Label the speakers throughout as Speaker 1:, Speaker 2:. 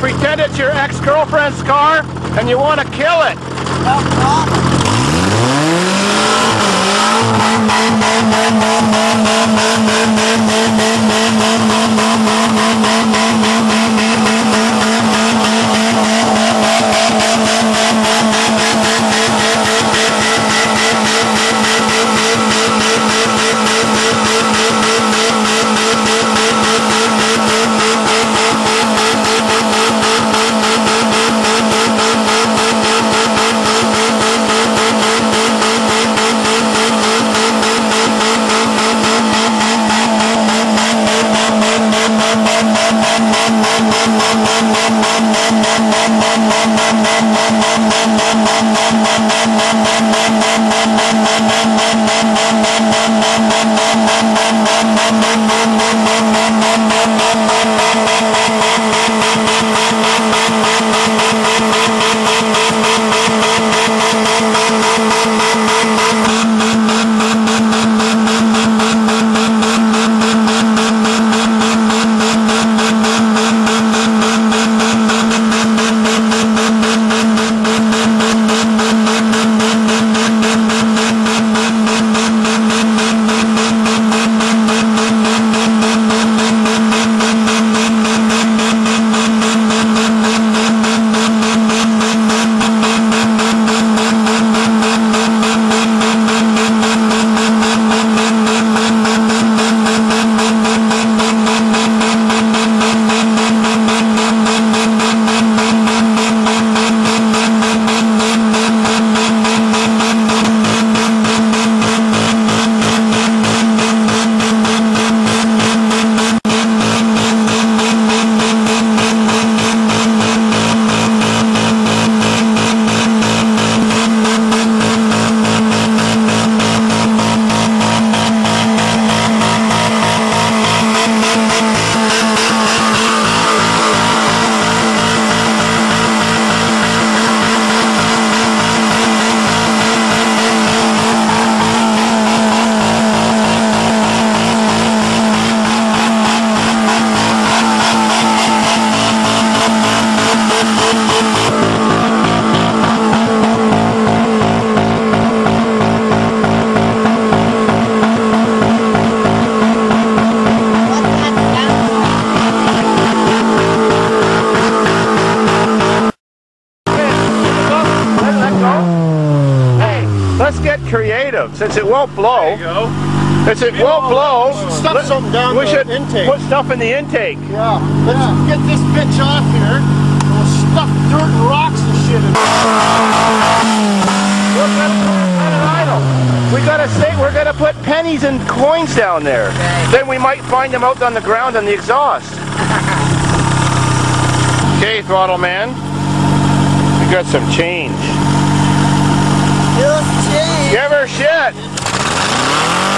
Speaker 1: pretend it's your ex-girlfriend's car and you want to kill it. Let, let's get creative. Since it won't blow,
Speaker 2: go.
Speaker 1: since it won't blow,
Speaker 3: Stuff
Speaker 1: let-
Speaker 3: something down
Speaker 1: we
Speaker 3: the
Speaker 1: should
Speaker 3: intake.
Speaker 1: put stuff in the intake.
Speaker 3: Yeah. Let's get this bitch off here. and We'll stuff dirt and rocks and shit in
Speaker 1: We're gonna let it idle. We gotta say we're gonna put pennies and coins down there. Then we might find them out on the ground on the exhaust. okay, throttle man. We got some change. Give her shit.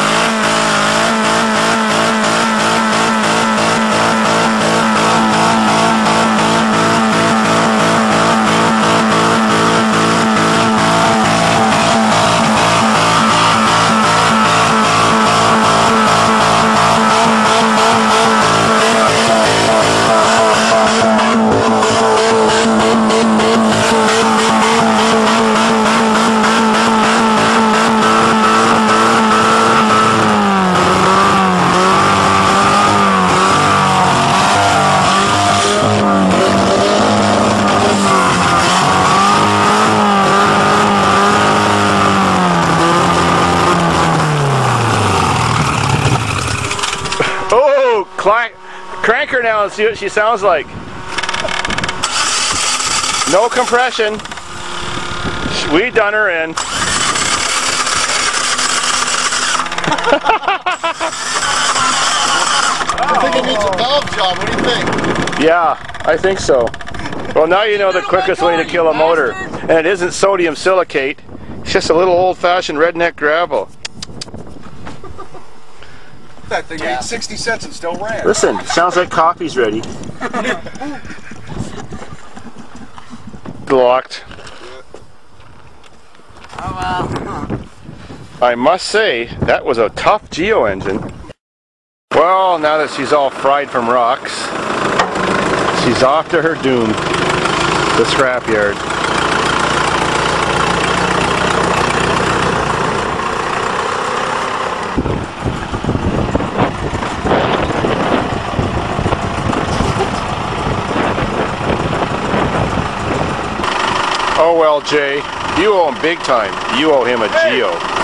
Speaker 1: Crank her now and see what she sounds like. No compression. We done her in.
Speaker 3: I think it needs a valve job. What do you think?
Speaker 1: Yeah, I think so. Well, now you know the quickest way to kill a motor. And it isn't sodium silicate. It's just a little old-fashioned redneck gravel.
Speaker 2: That thing made 60 cents and still ran.
Speaker 1: Listen, sounds like coffee's ready. Locked. Oh, I must say, that was a tough Geo engine. Well, now that she's all fried from rocks, She's off to her doom. The scrapyard. Well, Jay. You owe him big time. You owe him a
Speaker 2: Hey.
Speaker 1: geo.